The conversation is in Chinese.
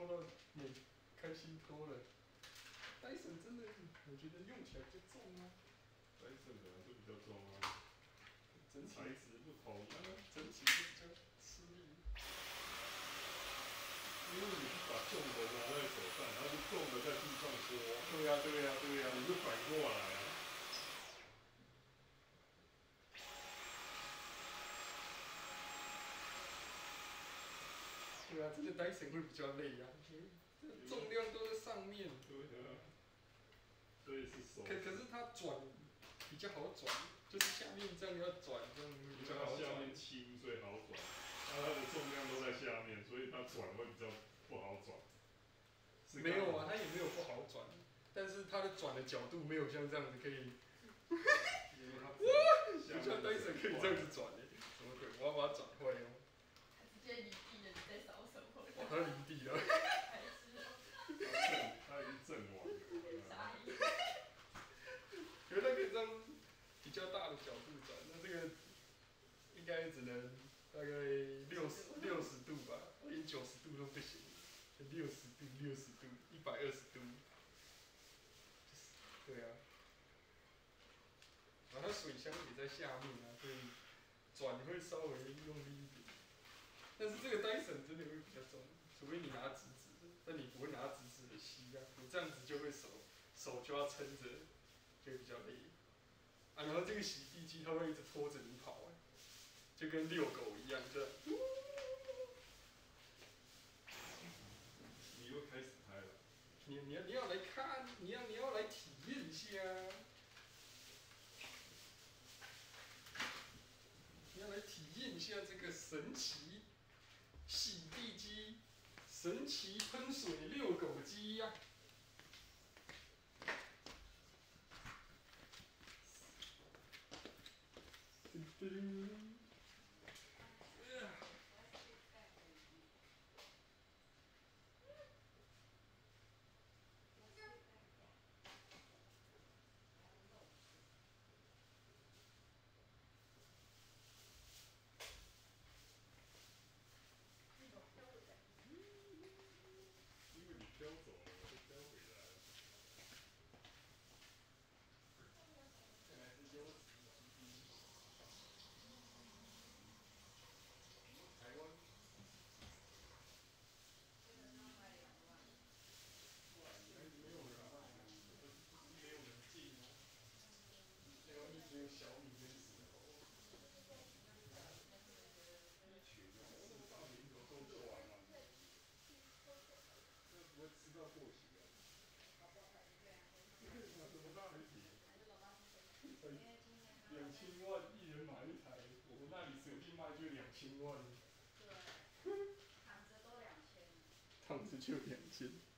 拖到你开心多了。戴森真的，我觉得用起来就重啊。戴森本来就比较重啊，整体材质不同啊。整体就比较吃力。因为你是把重的拿在手上，然后就重的在地上拖。对呀、对呀、对呀、你就反过来啊。对啊，这个戴森会比较累啊、重量都在上面。对啊。所以是手。可可是它转比较好转，就是下面这样要转，这样比较好转它下面。轻，所以好转。那它的重量都在下面，所以它转会比较不好转。是没有啊，它也没有不好转，但是它的转的角度没有像这样子可以，因为它下面不像戴森可以这样子转的，怎么可能？我要把它转坏哦。直接离地了，你在扫什么？哇，它离地了。还是正，它已经阵亡了。可是它可以这样比较大的角度转，那这个应该只能大概六十六十度吧，连九十度都不行，六十度、六十度、一百二十度，对啊。然后它水箱也在下面啊，所以转会稍微用力一点。但是这个戴森真的会比较重，除非你拿直直的，但你不会拿直直的吸啊，你这样子就会手手就要撑着，就比较累。啊，然后这个洗地机它会一直拖着你跑、哎，就跟遛狗一样，这。你又开始拍了。你你要你要来看，你要你要来体验一下，你要来体验一下这个神奇洗、神奇喷水遛狗机呀、飘走了，我就飘回来了。看来是优质洗地机。台湾没有人，没有人进啊。台湾就只有小米跟石头。一群啊，我那个大名头都做完了。那不会吃到过期啊？那什么大媒体？两千万一人买一台，我们那里随便卖就两千万，对，躺着都两千。躺着就两千。